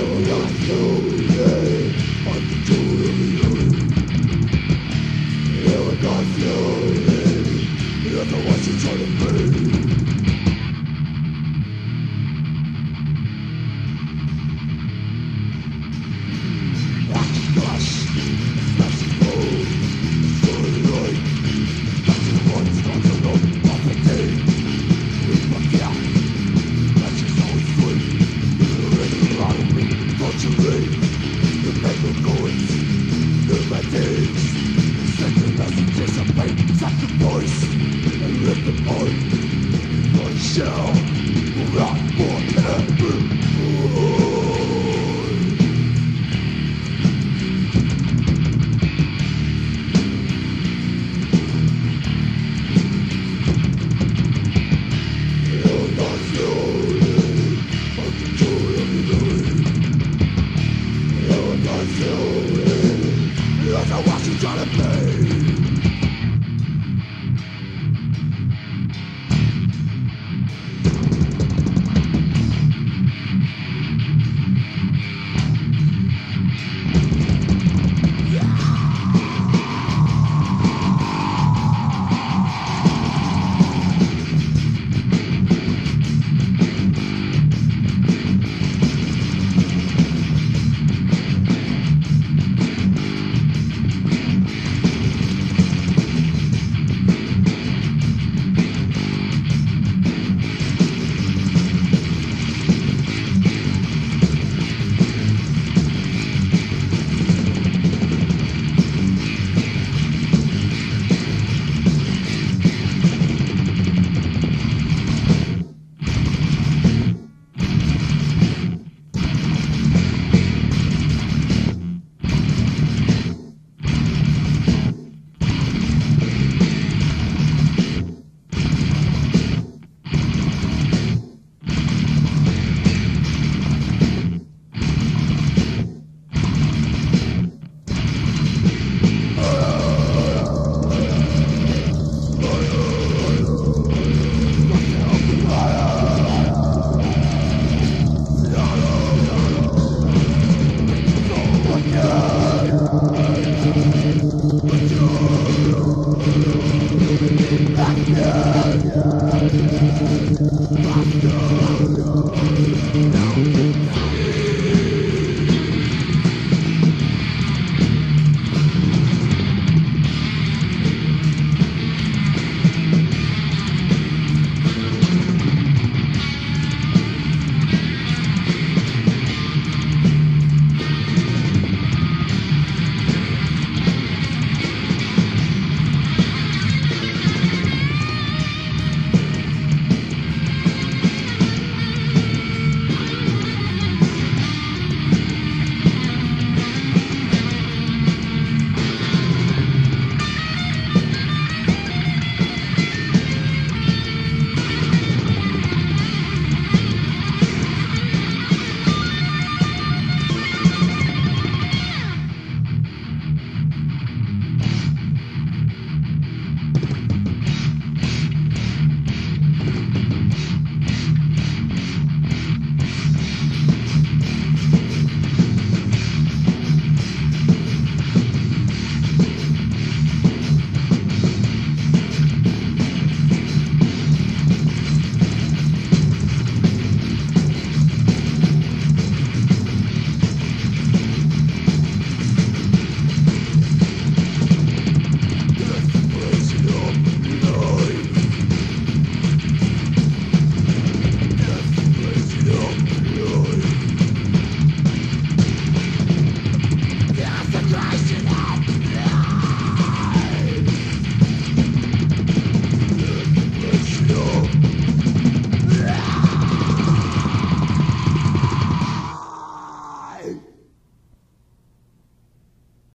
Sacrifice and lift the. One shell will not